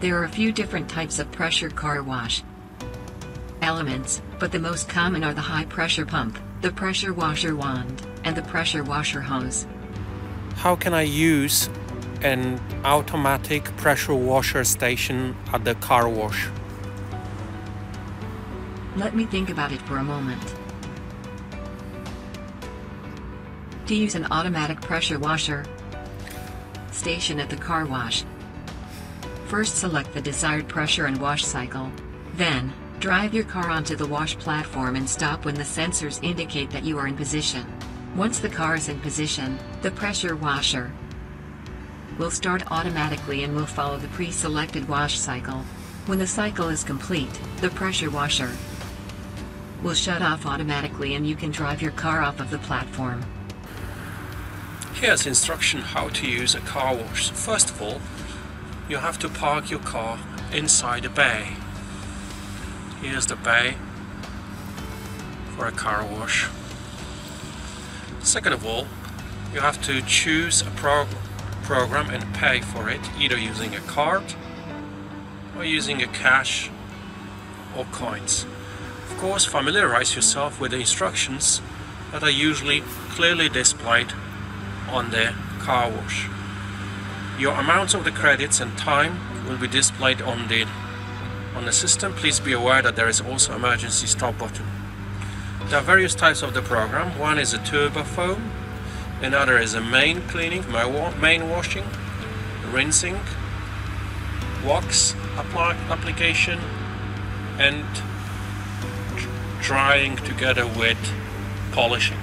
There are a few different types of pressure car wash elements, but the most common are the high pressure pump, the pressure washer wand, and the pressure washer hose. How can I use an automatic pressure washer station at the car wash? Let me think about it for a moment. To use an automatic pressure washer station at the car wash, first select the desired pressure and wash cycle. Then, drive your car onto the wash platform and stop when the sensors indicate that you are in position. Once the car is in position, the pressure washer will start automatically and will follow the pre-selected wash cycle. When the cycle is complete, the pressure washer will shut off automatically and you can drive your car off of the platform. Here's instruction how to use a car wash. First of all, you have to park your car inside a bay. Here's the bay for a car wash. Second of all, you have to choose a pro program and pay for it, either using a card or using a cash or coins. Of course, familiarize yourself with the instructions that are usually clearly displayed on the car wash. Your amounts of the credits and time will be displayed on the on the system. Please be aware that there is also emergency stop button. There are various types of the program. One is a turbo foam, another is a main cleaning, main washing, rinsing, wax application, and drying together with polishing.